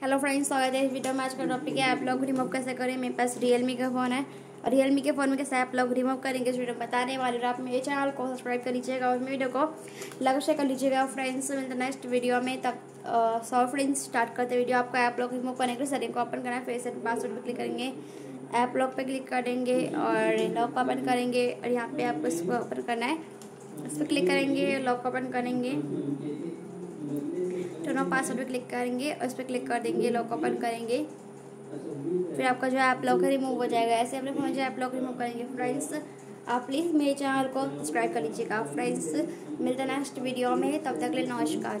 Hello friends स्वागत है इस वीडियो में आज का टॉपिक है ऐप लॉक रिमूव कैसे करें? मेरे पास रियलमी का फ़ोन है और रियलमी के फ़ोन में कैसे ऐप लॉक रिमूव करेंगे इस वीडियो में बताने वाले आप मेरे चैनल को सब्सक्राइब कर लीजिएगा और वीडियो को लाइक शेयर कर लीजिएगा। फ्रेंड्स मिलते नेक्स्ट वीडियो में तब सौ फ्रेंड्स स्टार्ट करते वीडियो आपको ऐप लॉक रिमूव करने के लिए सेटिंग को ओपन करना है फेस एंड पासवर्ड पर क्लिक करेंगे। ऐप लॉक पर क्लिक करेंगे और लॉक ओपन करेंगे और यहाँ पर आपको इसको ओपन करना है। इस पर क्लिक करेंगे लॉक ओपन करेंगे। ऑफ़ पासवर्ड पर क्लिक करेंगे और इस पर क्लिक कर देंगे लॉक ओपन करेंगे। फिर आपका जो है ऐप लॉक रिमूव हो जाएगा। ऐसे अपने फ़ोन जो ऐप लॉक रिमूव करेंगे। फ्रेंड्स आप प्लीज़ मेरे चैनल को सब्सक्राइब कर लीजिएगा। फ्रेंड्स मिलते हैं नेक्स्ट वीडियो में। तब तक ले नमस्कार।